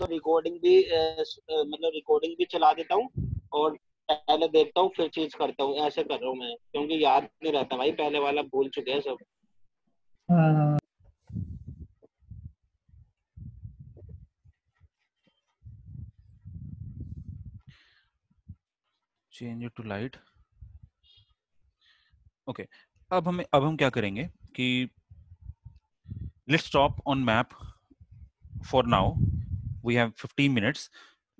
तो रिकॉर्डिंग भी मतलब रिकॉर्डिंग भी चला देता हूँ और पहले देखता हूँ फिर चीज़ करता हूँ। ऐसे कर रहा हूँ मैं क्योंकि याद नहीं रहता भाई पहले वाला भूल चुके हैं सब। हाँ। चेंज टू लाइट ओके अब हमें अब हम क्या करेंगे कि let's stop on map for now we have 15 minutes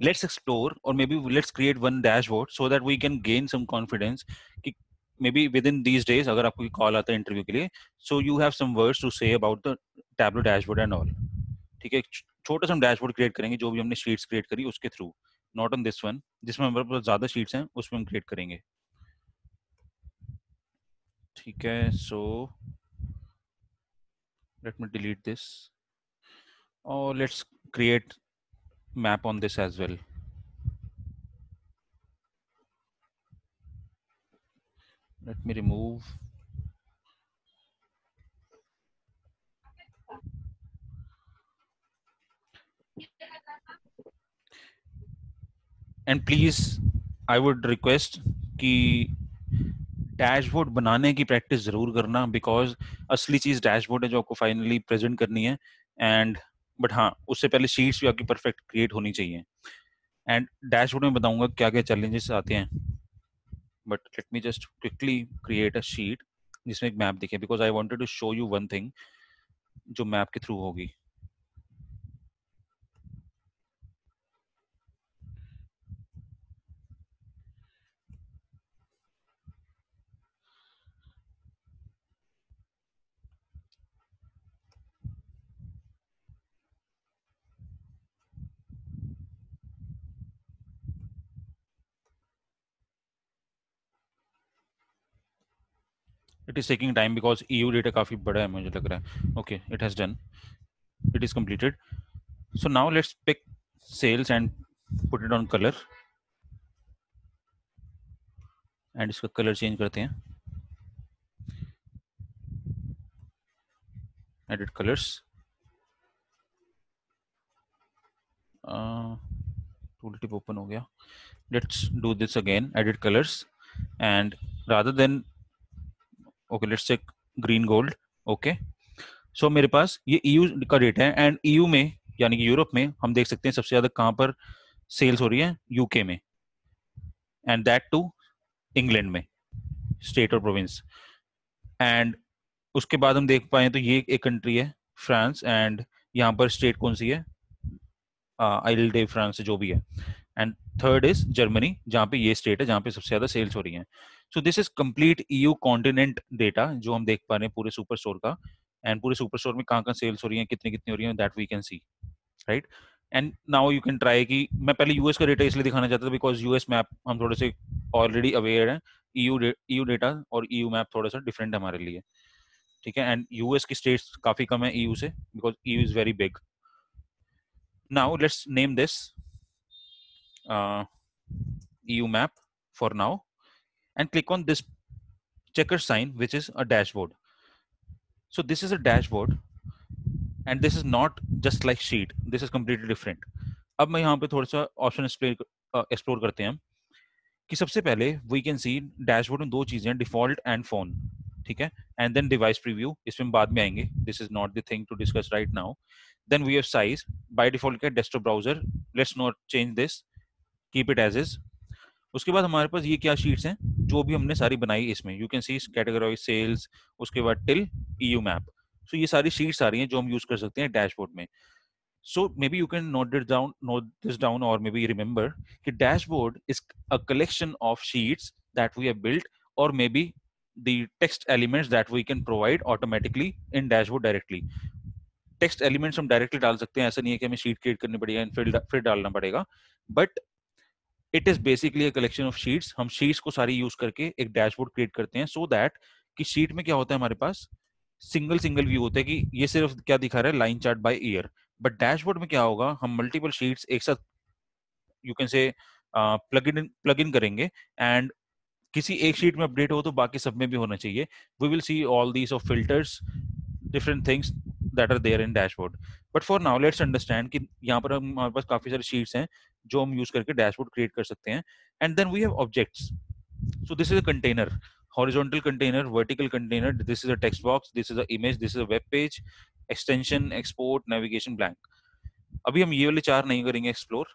let's explore or maybe let's create one dashboard so that we can gain some confidence कि maybe within these days अगर आपको कॉल आता है इंटरव्यू के लिए so you have some words to say about the tableau dashboard and all ठीक है छोटा हम डैशबोर्ड क्रिएट करेंगे जो भी हमने शीट्स क्रिएट करी उसके through not on this one जिसमें हमारे पास ज़्यादा शीट्स हैं उसमें हम क्रिएट करेंगे ठीक है so let me delete this और let's create map on this as well. Let me remove. And please, I would request कि डैशबोर्ड बनाने की प्रैक्टिस ज़रूर करना बिकॉज़ असली चीज़ डैशबोर्ड है जो आपको फाइनली प्रेजेंट करनी है एंड बट हाँ उससे पहले शीट्स भी आपकी परफेक्ट क्रिएट होनी चाहिए। एंड डैशबोर्ड में बताऊँगा क्या क्या चैलेंजेस आते हैं। But let me just quickly create a sheet जिसमें एक मैप दिखे। Because I wanted to show you one thing जो मैप के थ्रू होगी। It is taking time because E U data काफ़ी बड़ा है मुझे लग रहा है। Okay it has done it is completed so now let's pick sales and put it on colour and इसका कलर चेंज करते हैं। Edit colours tool tip open हो गया। Let's do this again edit colours and rather than okay let's check green gold okay so मेरे पास ये EU e का data है एंड ईयू e में, यानी कि यूरोप में, हम देख सकते हैं सबसे ज़्यादा कहाँ पर सेल्स हो रही है? यूके में. एंड दैट टू इंग्लैंड में. स्टेट और प्रोविंस एंड उसके बाद हम देख पाए तो ये एक कंट्री है फ्रांस एंड यहाँ पर स्टेट कौन सी है? आइल डे फ्रांस जो भी है. एंड थर्ड इज़ जर्मनी जहाँ पे ये स्टेट है, जहाँ पे सबसे ज़्यादा सेल्स हो रही है. So this is complete EU continent data जो हम देख पा रहे हैं पूरे सुपर स्टोर का। एंड पूरे सुपर स्टोर में कहाँ कहाँ सेल्स हो रही है कितनी कितनी हो रही है that we can see right and now you can try कि मैं पहले यूएस का डेटा इसलिए दिखाना चाहता था बिकॉज़ यूएस मैप हम थोड़े से ऑलरेडी अवेयर हैं। ईयू ईयू डेटा और ईयू मैप थोड़ा सा डिफरेंट है हमारे लिए। ठीक है? एंड यूएस की स्टेट्स काफ़ी कम है ईयू से because EU is very big now let's name this EU map for now. And click on this checker sign, which is a dashboard. So this is a dashboard and this is not just like sheet. This is completely different. अब मैं यहाँ पे थोड़ा सा option explore करते हैं कि सबसे पहले वी कैन सी डैशबोर्ड में दो चीज़ें डिफ़ॉल्ट एंड फ़ोन ठीक है? एंड देन डिवाइस प्रीव्यू इसमें बाद में आएँगे। This is not the thing to discuss right now then we have size by default क्या desktop browser let's not change this keep it as is उसके बाद हमारे पास ये क्या शीट्स हैं, जो भी हमने सारी बनाई इसमें। You can see categorize sales उसके बाद टिल ईयू मैप सो ये सारी शीट्स आ रही हैं जो हम यूज़ कर सकते हैं डैशबोर्ड में। So may be you can note it down note this down और मे बी रिमेंबर कि dashboard is a collection of sheets that we have built और may be the text elements that we can provide automatically in dashboard directly text elements हम directly डाल सकते हैं, ऐसा नहीं है कि हमें शीट क्रिएट करनी पड़ेगी फिर डालना पड़ेगा। But it is basically a collection of sheets हम शीट्स को सारी यूज़ करके एक डैशबोर्ड क्रिएट करते हैं सो so दैट कि शीट में क्या होता है हमारे पास? सिंगल सिंगल व्यू होता है कि ये सिर्फ़ क्या दिखा रहा है? Line chart by year but dashboard में क्या होगा? हम मल्टीपल शीट्स एक साथ you can say plug in plug in करेंगे एंड किसी एक शीट में अपडेट हो तो बाकी सब में भी होना चाहिए। We will see all these of filters different things that are there in dashboard but for now let's understand कि यहाँ पर हमारे पास काफ़ी सारे शीट्स हैं। जो हम यूज़ करके डैशबोर्ड क्रिएट कर सकते हैं and then we have objects so this is a container horizontal container vertical container this is a text box this is a image this is a web page extension export navigation blank अभी हम ये वाले चार नहीं करेंगे explore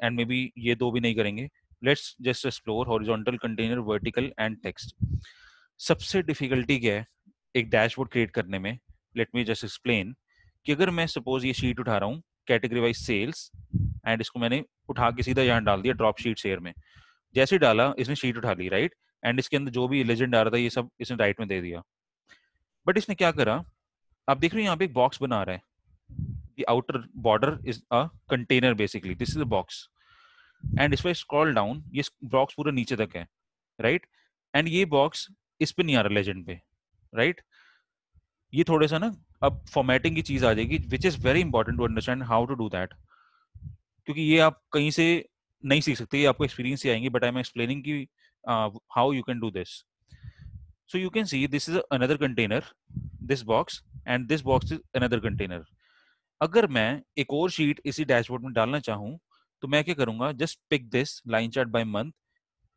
and may be ये दो भी नहीं करेंगे. Let's just explore horizontal container vertical and text सबसे डिफिकल्टी क्या है एक डैशबोर्ड क्रिएट करने में? लेट मी जस्ट एक्सप्लेन कि अगर मैं सपोज़ ये शीट उठा रहा हूँ कैटेगरी वाइज सेल्स एंड इसको मैंने उठा के सीधा यहाँ डाल दिया ड्रॉप शीट शेयर में। जैसे ही डाला, इसने शीट उठा ली राइट एंड इसके अंदर जो भी लेजेंड आ रहा था, ये सब इसने राइट में दे दिया। बट इसने क्या करा? आप देख रहे हो, यहाँ पे एक बॉक्स बना रहा है। Outer border is a container, basically. This is a box. And if I scroll down, ये box पूरा नीचे तक है, right? And ये box इस पे नहीं आ रहा लेजेंड पे राइट ये थोड़ा सा ना अब फॉर्मेटिंग की चीज़ आ जाएगी which is very important to understand how to do that क्योंकि ये आप कहीं से नहीं सीख सकते, ये आपको एक्सपीरियंस से आएँगे बट आई एम एक्सप्लेनिंग की how you can do this so you can see this is another container this box and this box is another container अगर मैं एक और शीट इसी डैशबोर्ड में डालना चाहूँ तो मैं क्या करूँगा? Just pick this line chart by month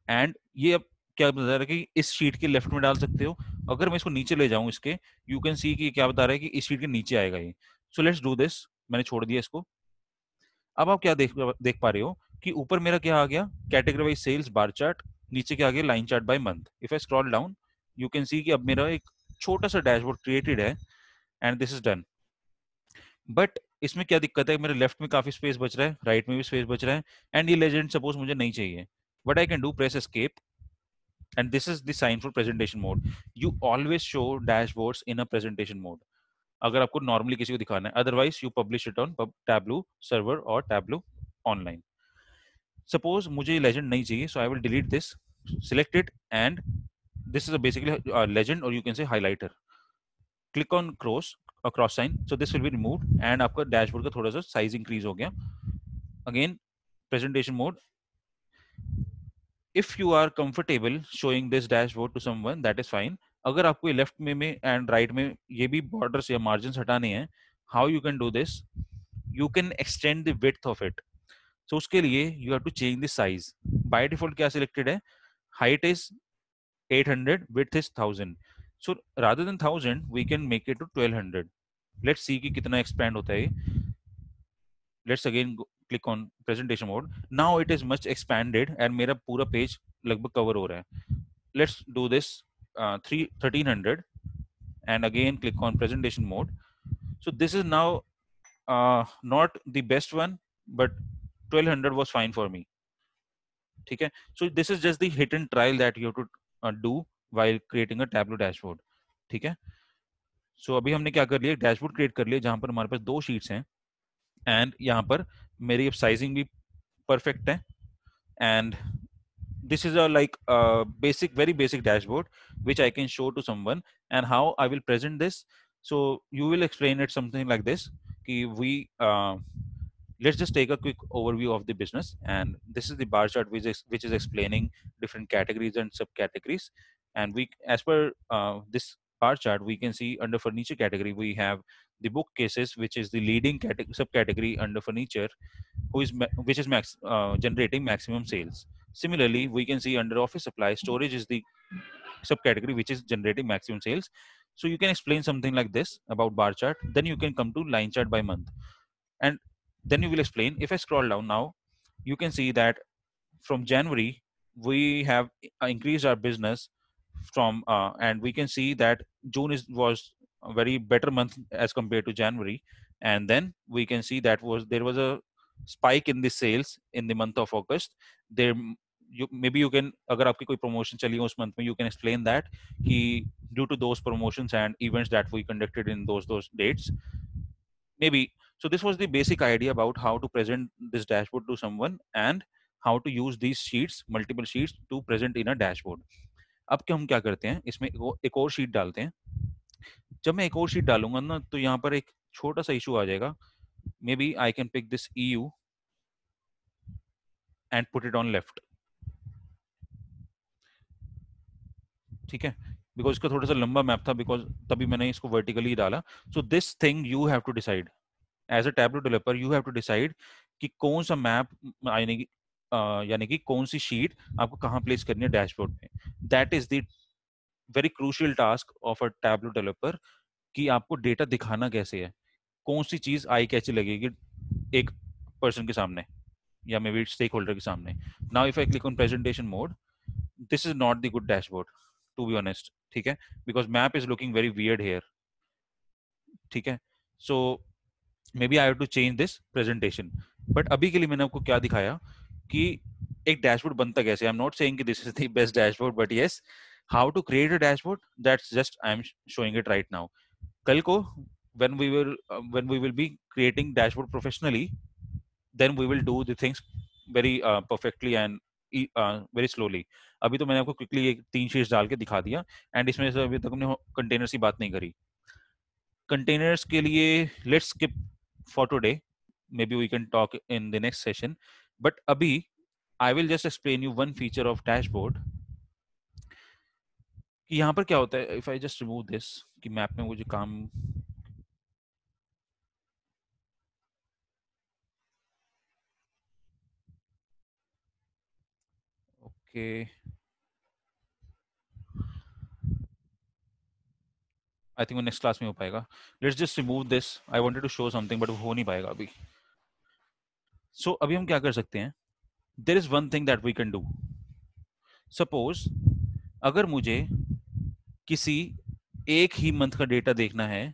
and ये अब क्या बता रहा है कि इस शीट के लेफ़्ट में डाल सकते हो? अगर मैं इसको नीचे ले जाऊँ इसके यू कैन सी कि क्या बता रहा है कि इस शीट के नीचे आएगा ये। सो लेट्स डू दिस मैंने छोड़ दिया इसको। अब आप क्या देख देख पा रहे हो कि ऊपर मेरा क्या आ गया? Category wise sales bar chart नीचे क्या आ गया? Line chart by month if I scroll down you can see कि अब मेरा एक छोटा सा डैशबोर्ड क्रिएटेड है and this is done but इसमें क्या दिक्कत है? मेरे लेफ़्ट में काफ़ी स्पेस बच रहा है राइट में भी स्पेस बच रहा है एंड ये लेजेंड सपोज़ मुझे नहीं चाहिए। But I can do press escape and this is the sign for presentation mode. You always show dashboards in a presentation mode. अगर आपको नॉर्मली किसी को दिखाना है otherwise you publish it on Tableau server और टैबलू ऑनलाइन सपोज़ मुझे legend नहीं चाहिए so I will delete this select it and this is basically legend और you can say highlighter click on cross cross sign so this will be remove and आपका dashboard का थोड़ा सा size increase हो गया. Again presentation mode if you are comfortable showing this dashboard to someone that is fine अगर आपको left में में एंड राइट में ये भी बॉर्डर्स या मार्जिन हटाने हैं how you can do this you can extend the width of it so उसके लिए you have to change the size by default क्या सिलेक्टेड है height is 800 width is 1000 so rather than 1000 we can make it to 1200 let's see कि कितना expand होता है let's again go, click on presentation mode now it is much expanded and मेरा पूरा page लगभग cover हो रहा है। Let's do this three thirteen hundred and again click on presentation mode so this is now not the best one but twelve hundred was fine for me ठीक है? So this is just hit and trial that you to do why creating a Tableau dashboard ठीक है? सो so, अभी हमने क्या कर लिया? Dashboard create कर लिया जहाँ पर हमारे पास दो शीट्स हैं एंड यहाँ पर मेरी अब साइजिंग भी परफेक्ट है and this is a like a basic very basic dashboard which i can show to someone and how i will present this so you will explain it something like this Ki we uh, let's just take a quick overview of the business and this is the bar chart which is, which is explaining different categories and subcategories and we as per uh, this bar chart we can see under furniture category we have the bookcases, which is the leading subcategory under furniture, who is which is max, uh, generating maximum sales. Similarly, we can see under office supply, storage is the subcategory which is generating maximum sales. So you can explain something like this about bar chart. Then you can come to line chart by month, and then you will explain. If I scroll down now, you can see that from January we have increased our business from uh, and we can see that June is was a very better month as compared to January. And then we can see that was there was a spike in the sales in the month of August. There you maybe you can agar aapki koi promotion chali ho us month mein you can explain that ki due to those promotions and events that we conducted in those those dates maybe so this was the basic idea about how to present this dashboard to someone and how to use these sheets multiple sheets to present in a dashboard अब क्या हम क्या करते हैं इसमें एक और sheet डालते हैं जब मैं एक और शीट डालूँगा ना तो यहाँ पर एक छोटा सा इशू आ जाएगा। Maybe I can pick this E U and put it on left ठीक है? बिकॉज़ इसका थोड़ा सा लंबा मैप था बिकॉज़ तभी मैंने इसको वर्टिकली डाला। So this thing you have to decide as a tablet developer you have to decide कि कौन सा मैप यानी कि यानी कि कौन सी शीट आपको कहाँ प्लेस करनी है डैशबोर्ड में। That is the very crucial task of a tablet developer कि आपको डेटा दिखाना कैसे है? कौन सी चीज़ आई कैसे लगेगी एक पर्सन के सामने या मे बी स्टेक होल्डर के सामने? Now if I click on presentation mode this is not the good dashboard to be honest ठीक है? Because map is looking very weird here ठीक है? So maybe I have to change this presentation but अभी के लिए मैंने आपको क्या दिखाया कि एक डैशबोर्ड बनता कैसे आई एम नॉट सेइंग कि this is the best dashboard but yes create a dashboard that's just I am showing it right now कल को when we will uh, when we will be creating dashboard professionally then we will do the things very uh, perfectly and uh, very slowly. अभी तो मैंने आपको quickly एक तीन sheets डाल के दिखा दिया एंड इसमें से अभी तक हमने कंटेनर्स की बात नहीं करी। कंटेनर्स के लिए let's skip for today maybe we can talk in the next session but अभी I will just explain you one feature of dashboard कि यहाँ पर क्या होता है if I just remove this कि मैप में मुझे काम ओके। आई थिंक वो नेक्स्ट क्लास में हो पाएगा। Let's just remove this I wanted to show something but वो हो नहीं पाएगा अभी। सो so, अभी हम क्या कर सकते हैं? There is one thing that we can do suppose अगर मुझे किसी एक ही मंथ का डेटा देखना है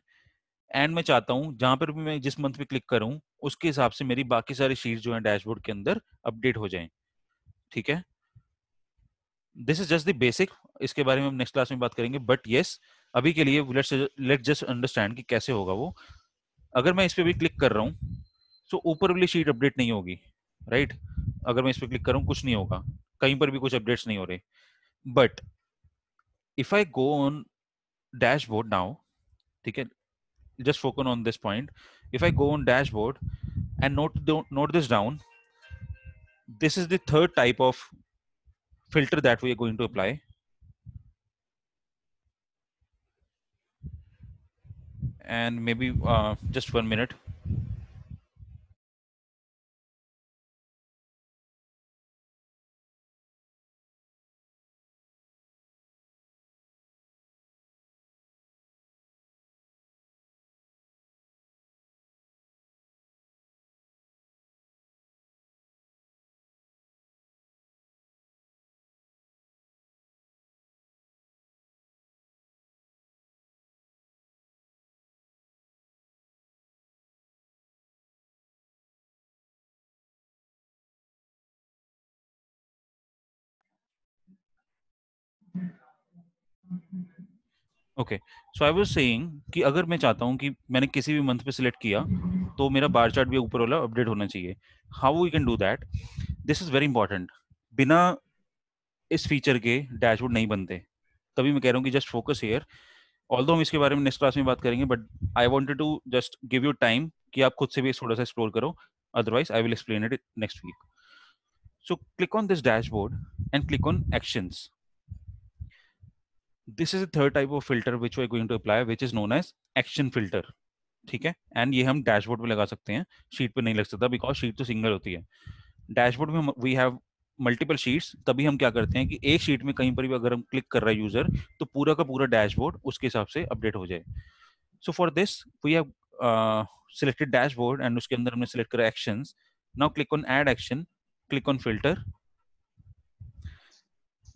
एंड मैं चाहता हूँ जहाँ पर भी मैं जिस मंथ पे क्लिक करूँ उसके हिसाब से मेरी बाकी सारी शीट जो है डैशबोर्ड के अंदर अपडेट हो जाए। ठीक है? This is just the basic इसके बारे में हम नेक्स्ट क्लास में बात करेंगे बट येस yes, अभी के लिए लेट्स लेट जस्ट अंडरस्टैंड कि कैसे होगा वो। अगर मैं इस पर भी क्लिक कर रहा हूँ तो ऊपर वाली शीट अपडेट नहीं होगी राइट right? अगर मैं इस पर क्लिक करूँ कुछ नहीं होगा कहीं पर भी कुछ अपडेट्स नहीं हो रहे। But if I go on dashboard now, okay, just focus on this point. If I go on dashboard and note, note this down, this is the third type of filter that we are going to apply. And maybe uh, just one minute. Okay so I was saying कि अगर मैं चाहता हूँ कि मैंने किसी भी month पे सिलेक्ट किया तो मेरा बार चार्ट भी ऊपर वाला अपडेट होना चाहिए। How we can do that this is very important बिना इस फीचर के डैशबोर्ड नहीं बनते। तभी मैं कह रहा हूँ कि जस्ट फोकस हेयर ऑल हम इसके बारे में नेक्स्ट क्लास में बात करेंगे but I wanted to just give you time कि आप खुद से भी थोड़ा सा एक्सप्लोर करो। Otherwise I will explain it next week so click on this dashboard and click on actions this is the third type of filter which going to apply, which is known as action filter. ठीक है? And ये हम dashboard पे लगा सकते हैं। Sheet पे नहीं लग सकता बिकॉज़ शीट तो सिंगल होती है। डैशबोर्ड में वी हैव मल्टीपल शीट्स तभी हम क्या करते हैं कि एक शीट में कहीं पर भी अगर हम क्लिक कर रहा है यूज़र तो पूरा का पूरा डैशबोर्ड उसके हिसाब से अपडेट हो जाए। So for this we have selected dashboard and उसके अंदर हमने सिलेक्ट करा actions now click on add action click on filter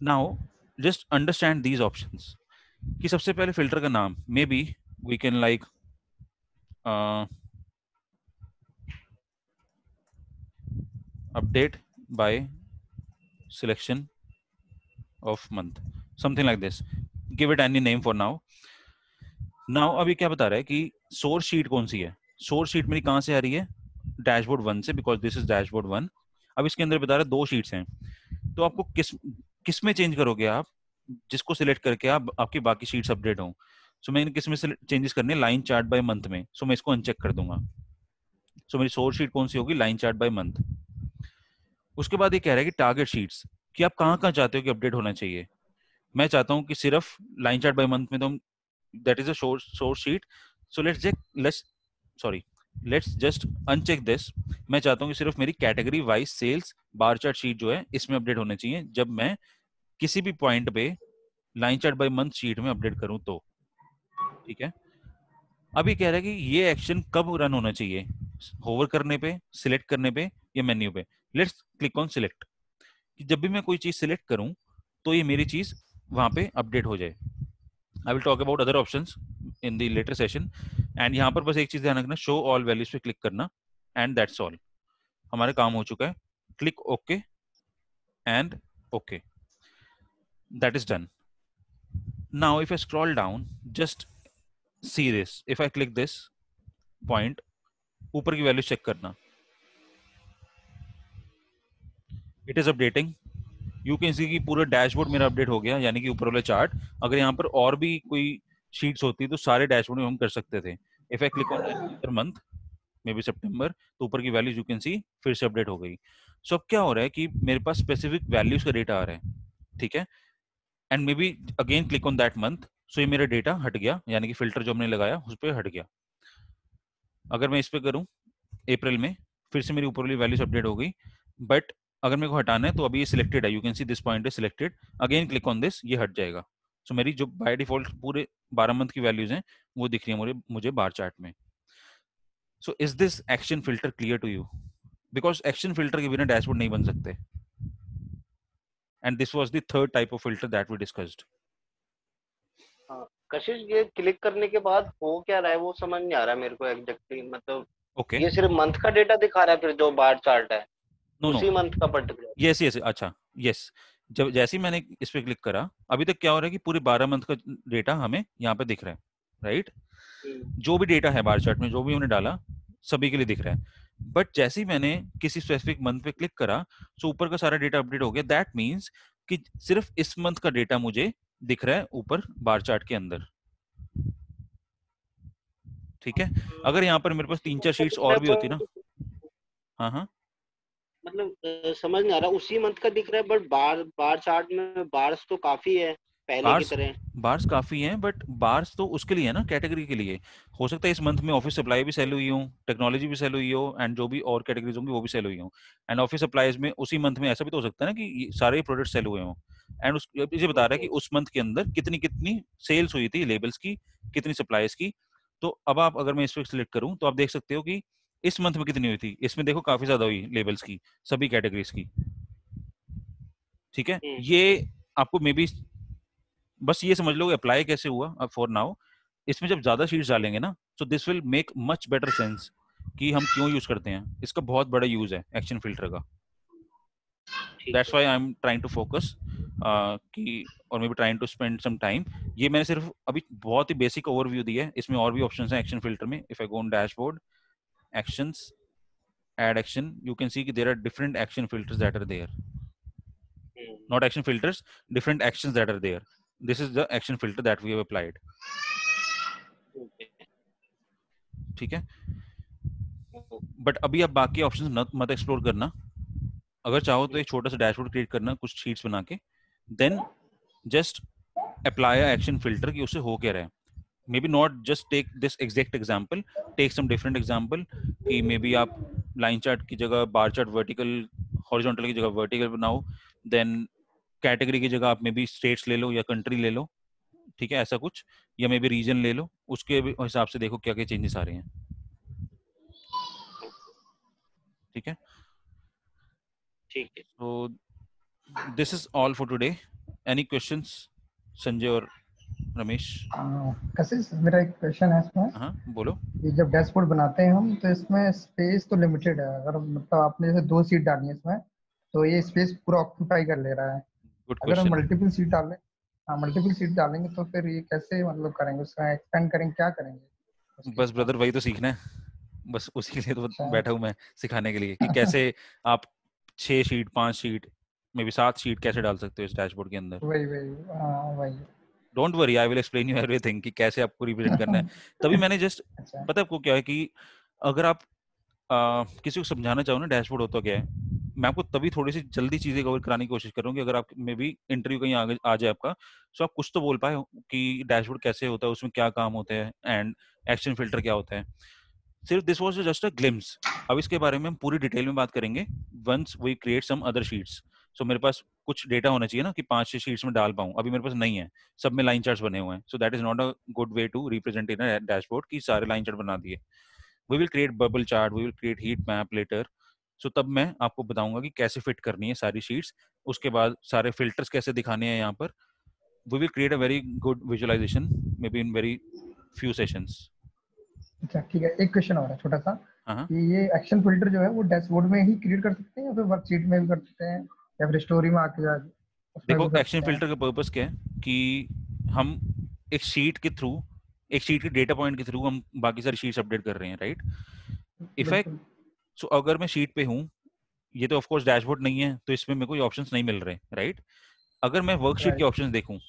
now just understand these options. कि सबसे पहले फ़िल्टर का नाम maybe we can like update by selection of month. Something like this. Give it any name for now. Now अभी क्या बता रहा है कि सोर्स शीट कौन सी है? सोर्स शीट मेरी कहाँ से आ रही है? डैशबोर्ड वन से because this is dashboard one अब इसके अंदर बता रहा है दो शीट्स हैं। तो आपको किस किसमें चेंज करोगे आप? जिसको सिलेक्ट करके आप, आपकी बाकी शीट्स अपडेट हो। सो मैंने किसमें चेंजेस करने लाइन चार्ट बाय मंथ में। सो मैं इसको अनचेक कर दूँगा। सो मेरी सोर्स शीट कौन सी होगी? लाइन चार्ट बाय मंथ उसके बाद ये कह रहा है कि टारगेट शीट्स कि आप कहाँ कहाँ चाहते हो कि अपडेट होना चाहिए? मैं चाहता हूँ कि सिर्फ़ लाइन चार्ट बाय मंथ में तो that is a source sheet so let's let's sorry let's just uncheck this मैं चाहता हूँ कि सिर्फ़ मेरी category wise sales bar chart sheet जो है, इसमें अपडेट होने चाहिए। जब मैं किसी भी पॉइंट पे line chart by month sheet में अपडेट करूँ तो। ठीक है? अभी कह रहा है कि ये एक्शन कब रन होना चाहिए? होवर करने पे सिलेक्ट करने पे या मेन्यू पे? लेट्स क्लिक ऑन सिलेक्ट कि जब भी मैं कोई चीज़ सिलेक्ट करूँ तो ये मेरी चीज़ वहाँ पे अपडेट हो जाए। I will talk about other options in the later session and यहाँ पर बस एक चीज़ ध्यान रखना शो ऑल वैल्यूज़ पे क्लिक करना एंड दैट्स ऑल हमारा काम हो चुका है। Click okay and okay that is done now, if i scroll down, just see this. If i click this point, ऊपर की वैल्यू चेक करना। It is updating you can see कि पूरा डैशबोर्ड मेरा अपडेट हो गया, यानी कि ऊपर वाला चार्ट अगर यहाँ पर और भी कोई शीट्स होती तो सारे डैशबोर्ड हम कर सकते थे। If I click on month maybe सितंबर तो ऊपर की वैल्यूज़ यू कैन सी फिर से अपडेट हो गई। सो so, अब क्या हो रहा है कि मेरे पास स्पेसिफिक वैल्यूज़ का डेटा आ रहा है ठीक है? And maybe again click on that month so ये मेरा डेटा हट गया यानी कि फ़िल्टर जो हमने लगाया उस पर हट गया। अगर मैं इस पर करूँ अप्रैल में फिर से मेरी ऊपर वाली वैल्यूज़ अपडेट हो गई बट अगर मेरे को हटाना है तो अभी ये सिलेक्टेड है you can see this point is selected again click on this ये हट जाएगा। सो so, मेरी जो बाय डिफ़ॉल्ट पूरे 12 मंथ की वैल्यूज़ हैं वो दिख रही है मुझे मुझे बार चार्ट में। So is this action filter clear to you because action filter के बिना डैशबोर्ड नहीं बन सकते। This was the third type of filter that we discussed. कशिश ये क्लिक करने के बाद हो क्या रहा है? वो समझ नहीं आ रहा मेरे को एग्जैक्टली मतलब ओके okay. ये सिर्फ़ मंथ का डेटा दिखा रहा है फिर जो बार चार्ट है no, उसी मंथ का पर्टिकुलर यस यस अच्छा यस जब जैसे ही मैंने इस पर क्लिक करा अभी तक क्या हो रहा है कि पूरे 12 मंथ का डेटा हमें यहाँ पे दिख रहा है राइट? हम्म। जो भी डेटा है बार चार्ट में जो भी हमने डाला सभी के लिए दिख रहा है। बट जैसे ही मैंने किसी स्पेसिफिक मंथ पे क्लिक करा तो ऊपर का सारा डेटा अपडेट हो गया। दैट मीन्स कि सिर्फ़ इस मंथ का डेटा मुझे दिख रहा है ऊपर बार चार्ट के अंदर। ठीक है? अगर यहाँ पर मेरे पास तीन चार शीट्स और भी होती ना। हाँ हाँ। मतलब समझ नहीं आ रहा उसी मंथ का दिख रहा है बट बार बार चार्ट में बार्स तो काफ़ी है पहले बार्स, की तरह। बार्स काफ़ी हैं बट बार्स तो उसके लिए है ना कैटेगरी के लिए। हो सकता है इस मंथ में ऑफ़िस सप्लाई भी सेल हुई हो टेक्नोलॉजी भी सेल हुई हो एंड जो भी और कैटेगरीज होंगी वो भी सेल हुई हो। एंड ऑफ़िस सप्लाईज में उसी मंथ में ऐसा भी तो हो सकता है ना कि सारे प्रोडक्ट सेल हुए हों। एंड उस ये बता रहा है कि उस मंथ के अंदर कितनी कितनी सेल्स हुई थी लेबल्स की कितनी सप्लाईज की। तो अब आप अगर मैं इस पर सिलेक्ट करूँ तो आप देख सकते हो कि इस मंथ में कितनी हुई थी? इसमें देखो काफ़ी ज़्यादा हुई लेबल्स की सभी कैटेगरीज की। ठीक है? हम्म। ये आपको मे बी बस ये समझ लो अप्लाई कैसे हुआ फॉर नाउ इसमें जब ज़्यादा शीट्स डालेंगे ना तो this will make much better sense कि हम क्यों यूज़ करते हैं। इसका बहुत बड़ा यूज़ है एक्शन फ़िल्टर का। That's why I am trying to focus कि और maybe trying to spend some time ये मैंने सिर्फ़ अभी बहुत ही बेसिक ओवरव्यू दी है। इसमें और भी ऑप्शन हैं एक्शन फ़िल्टर में। If I go on dashboard actions add action you can see there are different action filters that are there not action filters different actions that are there this is the action filter that we have applied ठीक है but अभी आप बाकी option मत explore करना अगर चाहो तो एक छोटा सा डैशबोर्ड क्रिएट करना कुछ शीट्स बना के then just apply action filter की उससे हो क्या रहा है maybe not just take this exact example take some different example कि मे बी आप लाइन चार्ट की जगह बार चार्ट वर्टिकल हॉरिजॉन्टल की जगह वर्टिकल बनाओ देन कैटेगरी की जगह आप मे बी स्टेट्स ले लो या कंट्री ले लो ठीक है ऐसा कुछ या मे बी रीजन ले लो उसके हिसाब से देखो क्या क्या चेंजेस आ रहे हैं। ठीक है? ठीक है। तो this is all for today any questions Sanjay और रमेश? कशिश मेरा एक क्वेश्चन है इसमें। हाँ बोलो। ये जब डैशबोर्ड बनाते हैं हम तो इसमें स्पेस तो लिमिटेड है। अगर मतलब आपने जैसे दो सीट डाली है इसमें तो ये स्पेस पूरा ऑक्यूपाई कर ले रहा है। अगर हम मल्टीपल सीट डालें हाँ मल्टीपल सीट डालेंगे तो फिर ये कैसे मतलब करेंगे? उसका एक्सपेंड करेंगे क्या करेंगे? बस ब्रदर वही तो सीखना है। बस उसी के लिए तो अच्छा। बैठा हूँ मैं सिखाने के लिए कि कैसे आप छह शीट पाँच शीट में भी सात शीट कैसे डाल सकते हो इस डैशबोर्ड के अंदर? वही वही हाँ वही। Don't worry I will explain you everything कि कैसे आपको रिप्रेजेंट करना है। तभी मैंने जस्ट अच्छा। पता है आपको क्या है कि अगर आप आ, किसी को समझाना चाहो ना डैशबोर्ड होता क्या है मैं आपको तभी थोड़ी सी जल्दी चीज़ें कवर कराने की कोशिश कर रहा हूँ कि अगर आप मे भी इंटरव्यू कहीं आगे आ जाए आपका तो आप कुछ तो बोल पाए कि डैशबोर्ड कैसे होता है उसमें क्या काम होते हैं एंड एक्शन फ़िल्टर क्या होता है। सिर्फ़ this was just a glimpse अब इसके बारे में हम पूरी डिटेल में बात करेंगे once we create some other sheets so मेरे पास कुछ डेटा होना चाहिए ना कि पाँच छह शीट्स में डाल पाऊँ। अभी मेरे पास नहीं है। सब में लाइन चार्ट्स बने हुए हैं। So that is not a good way to represent in dashboard की सारे लाइन चार्ट बना दिए। We will create bubble chart we will create heat map later so तब मैं आपको बताऊँगा कि कैसे फिट करनी है सारी शीट्स उसके बाद सारे फिल्टर्स कैसे दिखाने हैं यहाँ पर। We will create a very good visualisation maybe in very few sessions अच्छा ठीक है। एक क्वेश्चन और है छोटा सा। हाँ। कि ये एक्शन फ़िल्टर जो है वो डैशबोर्ड में ही क्रिएट कर सकते हैं या फिर वर्कशीट में भी कर सकते हैं? या फिर स्टोरी में आके जा देखो एक्शन फ़िल्टर का पर्पस क्या है कि हम एक शीट के थ्रू एक शीट के डेटा पॉइंट के थ्रू हम बाकी सारी शीट्स अपडेट कर रहे हैं राइट इफ़ेक्ट सो अगर मैं शीट पे हूँ ये तो ऑफ़ कोर्स डैशबोर्ड नहीं है तो इसमें मेरे को ऑप्शंस नहीं मिल रहे राइट अगर मैं वर्कशीट के ऑप्शंस देखूँ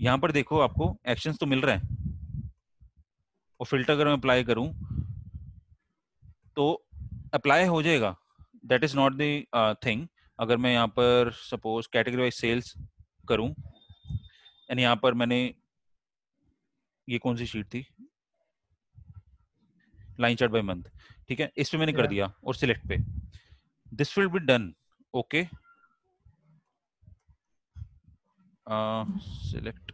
यहाँ पर देखो आपको एक्शंस तो मिल रहा है और फ़िल्टर अगर मैं अप्लाई करूँ तो अप्लाई हो जाएगा। That is not the thing. अगर मैं यहाँ पर सपोज़ कैटेगरी वाइज सेल्स करूँ एंड यहाँ पर मैंने ये कौन सी शीट थी? लाइन चार्ट बाय मंथ ठीक है? इस पे मैंने yeah. कर दिया और सिलेक्ट पे। This will be done okay? Select.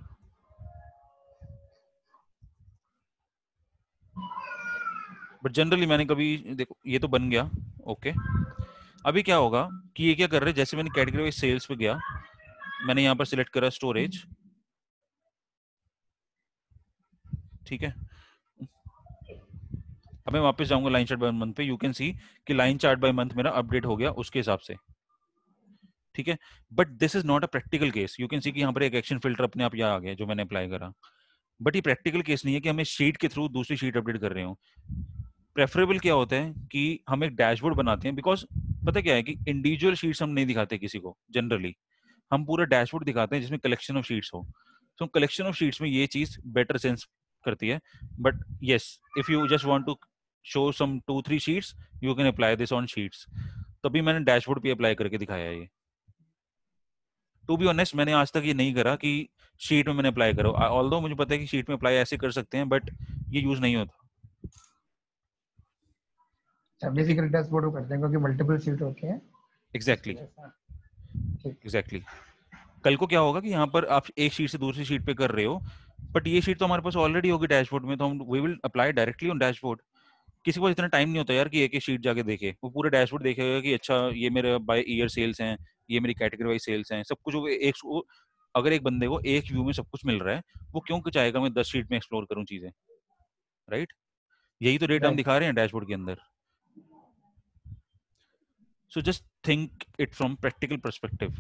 But generally मैंने कभी देखो ये तो बन गया। ओके। अभी क्या होगा कि ये क्या कर रहे हैं? जैसे मैंने कैटेगरी वाइज सेल्स पे गया, मैंने यहाँ पर सिलेक्ट करा स्टोरेज ठीक है? अब मैं वापस जाऊँगा लाइन चार्ट बाय मंथ पे। यू कैन सी कि लाइन चार्ट बाय मंथ मेरा अपडेट हो गया उसके हिसाब से। ठीक है? But this is not a practical case you can see कि यहाँ पर एक एक्शन फ़िल्टर अपने आप यहाँ आ गया जो मैंने अप्लाई करा। बट ये प्रैक्टिकल केस नहीं है कि हमें शीट के थ्रू दूसरी शीट अपडेट कर रहे हो। प्रेफरेबल क्या होता है कि हम एक डैशबोर्ड बनाते हैं? बिकॉज़ पता क्या है कि इंडिविजुअल शीट्स हम नहीं दिखाते किसी को जनरली हम पूरा डैशबोर्ड दिखाते हैं जिसमें कलेक्शन ऑफ़ शीट्स हो. तो कलेक्शन ऑफ़ शीट्स में ये चीज़ बेटर सेंस करती है. But yes if you just want to show some two three sheets you can apply this on sheets तभी मैंने डैशबोर्ड पे अप्लाई करके दिखाया ये. टू बी ऑनेस्ट मैंने आज तक ये नहीं करा कि शीट में मैंने अप्लाई करो ऑल मुझे पता है कि शीट में अप्लाई ऐसे कर सकते हैं बट ये यूज़ नहीं होता. बेसिकली डैशबोर्ड करते हैं क्योंकि मल्टीपल शीट होती हैं। एग्जैक्टली एग्जैक्टली कल को क्या होगा कि यहाँ पर आप एक शीट से दूसरी शीट पे कर रहे हो बट ये शीट तो हमारे पास ऑलरेडी होगी डैशबोर्ड में तो हम we will apply directly on dashboard किसी को इतना टाइम नहीं होता यार कि एक एक शीट जाके देखे। वो पूरे डैशबोर्ड देखेगा कि अच्छा ये मेरे बाय ईयर सेल्स हैं ये मेरी कैटेगरी वाइज सेल्स हैं सब कुछ एक अगर एक बंदे को एक व्यू में सब कुछ मिल रहा है वो क्यों चाहेगा मैं दस शीट में एक्सप्लोर करूँ चीज़ें? राइट यही तो डेटा हम दिखा रहे हैं डैशबोर्ड के अंदर। So just think it from practical perspective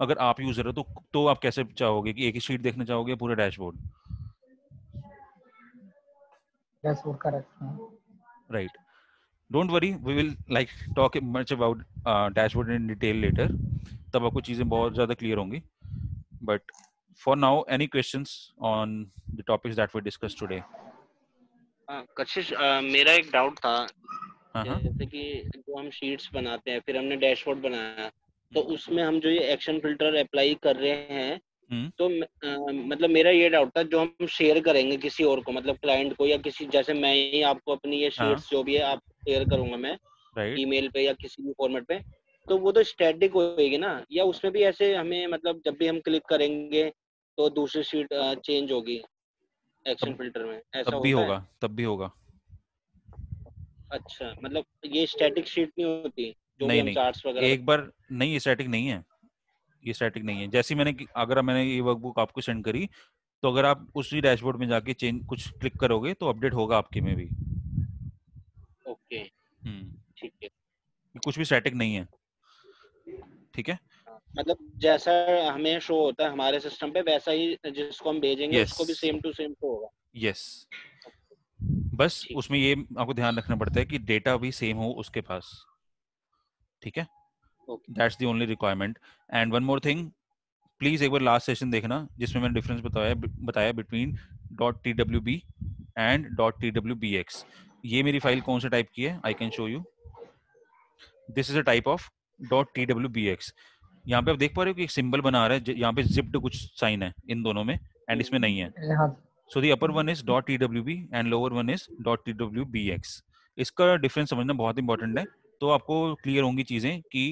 अगर आप यूज़र हो तो तो आप कैसे चाहोगे कि एक ही शीट देखना चाहोगे पूरा dashboard dashboard correct right don't worry we will like talk much about dashboard in detail later तब आपको चीज़ें बहुत ज़्यादा क्लियर होंगी। But for now any questions on the topics that we discuss today Kashish मेरा एक डाउट था। हाँ, हाँ। जैसे कि जो हम शीट्स बनाते हैं फिर हमने डैशबोर्ड बनाया तो उसमें हम जो ये एक्शन फ़िल्टर अप्लाई कर रहे हैं हम्म। तो आ, मतलब मेरा ये डाउट था जो हम शेयर करेंगे किसी और को मतलब क्लाइंट को या किसी जैसे मैं ही आपको अपनी ये शीट्स हाँ। जो भी है आप शेयर करूँगा मैं ईमेल पे या किसी भी फॉर्मेट पे तो वो तो स्टैटिक होएगी ना या उसमें भी ऐसे हमें मतलब जब भी हम क्लिक करेंगे तो दूसरी शीट चेंज होगी एक्शन फ़िल्टर में ऐसा तब भी होगा तब भी होगा। अच्छा मतलब ये स्टैटिक शीट नहीं होती जो नहीं नहीं चार्ट्स वगैरह एक बार नहीं ये स्टैटिक नहीं है। ये स्टैटिक नहीं है। जैसे मैंने अगर मैंने ये वर्कबुक आपको सेंड करी तो अगर आप उसी डैशबोर्ड में जाके चेंज कुछ क्लिक करोगे तो अपडेट होगा आपके में भी। ओके। हम्म। ठीक है। कुछ भी स्टैटिक नहीं है। ठीक है? मतलब जैसा हमें शो होता है हमारे सिस्टम पे वैसा ही जिसको हम भेजेंगे yes. उसको भी सेम टू सेम शो होगा। यस बस उसमें ये आपको ध्यान रखना पड़ता है कि डेटा भी सेम हो उसके पास। ठीक है? That's the only requirement and one more thing please एक बार लास्ट सेशन देखना जिसमें मैंने डिफरेंस बताया बताया between dot T W B and dot T W B X ये मेरी फ़ाइल कौन सा टाइप की है? I can show you this is a type of dot T W B X यहाँ पे आप देख पा रहे हो कि एक सिंबल बना रहा है यहाँ पे जिप्ड कुछ साइन है इन दोनों में एंड इसमें नहीं है। So the upper one is dot T W B and lower one is dot T W B X इसका डिफरेंस समझना बहुत इंपॉर्टेंट है तो आपको क्लियर होंगी चीज़ें कि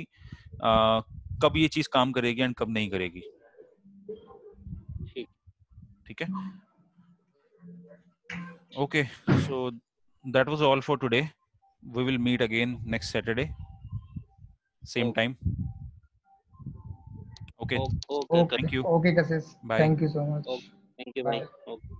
आ, कब ये चीज़ काम करेगी एंड कब नहीं करेगी ठीक है okay so that was all for today we will meet again next saturday same okay. time okay okay, okay thank you okay Kassis. bye thank you so much okay. thank you bye, bye. Okay.